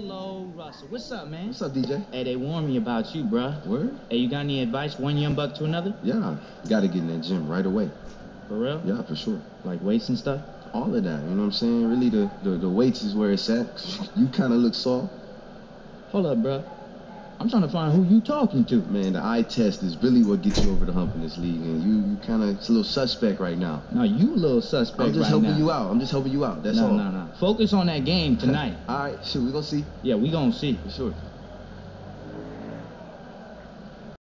Hello, Russell. What's up, man? What's up, DJ? Hey, they warned me about you, bruh. Word? Hey, you got any advice? One young buck to another? Yeah, gotta get in that gym right away. For real? Yeah, for sure. Like weights and stuff? All of that, you know what I'm saying? Really, the, the, the weights is where it's at. You kind of look soft. Hold up, bruh. I'm trying to find who you talking to. Man, the eye test is really what gets you over the hump in this league, and you, you kind of, it's a little suspect right now. No, you a little suspect I'm just right helping now. you out. I'm just helping you out. That's no, all. no, no. No. Focus on that game tonight. all right, sure, we gonna see. yeah, we gonna see. For sure.